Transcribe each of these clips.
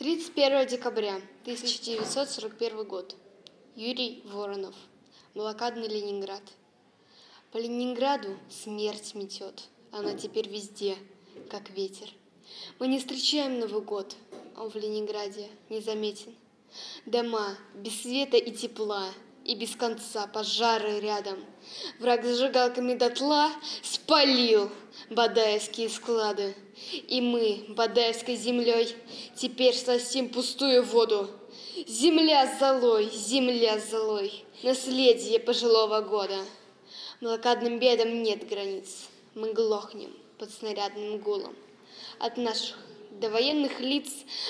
31 декабря 1941 год. Юрий Воронов. Блокадный Ленинград. По Ленинграду смерть метет. Она теперь везде, как ветер. Мы не встречаем Новый год, он в Ленинграде незаметен. Дома без света и тепла, и без конца пожары рядом. Враг зажигалками дотла спалил Бадаевские склады. И мы, Бадаевской землей, теперь сластим пустую воду. Земля золой, земля золой, наследие пожилого года. Блокадным бедам нет границ, мы глохнем под снарядным гулом. От наших довоенных лиц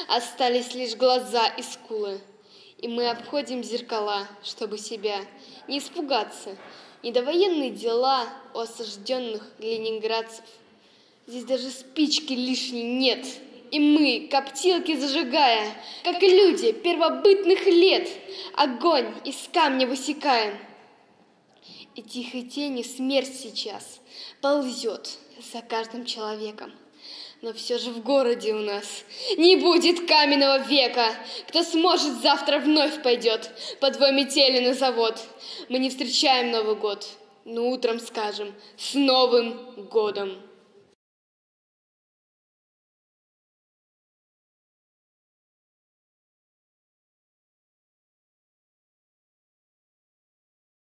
остались лишь глаза и скулы. И мы обходим зеркала, чтобы себя не испугаться. Недовоенные дела у осажденных ленинградцев – Здесь даже спички лишней нет. И мы, коптилки зажигая, как люди первобытных лет, огонь из камня высекаем. И тихой тени смерть сейчас ползет за каждым человеком. Но все же в городе у нас не будет каменного века. Кто сможет, завтра вновь пойдет по твой метели на завод. Мы не встречаем Новый год, но утром скажем «С Новым годом!»